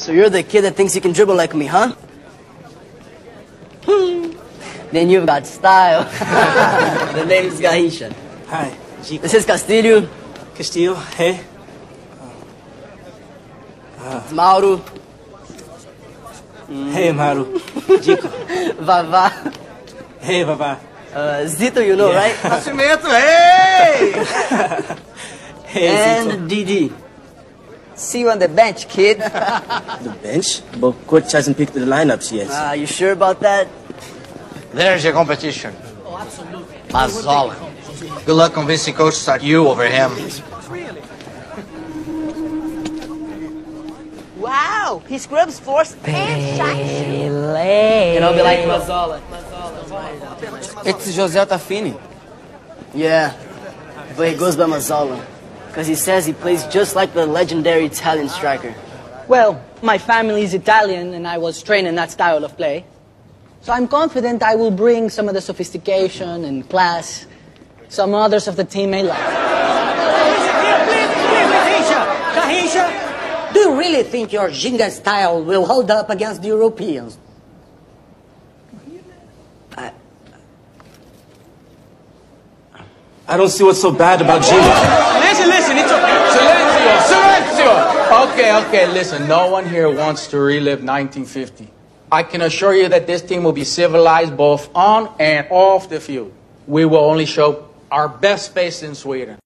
So you're the kid that thinks you can dribble like me, huh? Hmm. then you've got style. the name's Garrincha. Hi, Chico. This is Castilho. Castilho. Hey. It's Mauro. Hey, Mauro. Chico. Vava. Hey, Vava. Uh, Zito, you know, Yeah. right? Nascimento, hey! Hey, Zito. and Didi. See you on the bench, kid. The bench? But coach hasn't picked the lineups yet. Uh, you sure about that? There's your competition. Oh, absolutely. Mazzola. Good luck convincing coach to start you over him. wow, he scrubs force and shine. And I'll be like Mazzola. It's José Altafini. Yeah, but he goes by Mazzola. Because he says he plays just like the legendary Italian striker. Well, my family is Italian and I was trained in that style of play. So I'm confident I will bring some of the sophistication and class some others of the team may like. Do you really think your Ginga style will hold up against the Europeans? I I don't see what's so bad about Gino. Listen, listen, it's okay. Silencio, silencio. Okay, okay, listen. No one here wants to relive 1950. I can assure you that this team will be civilized both on and off the field. We will only show our best face in Sweden.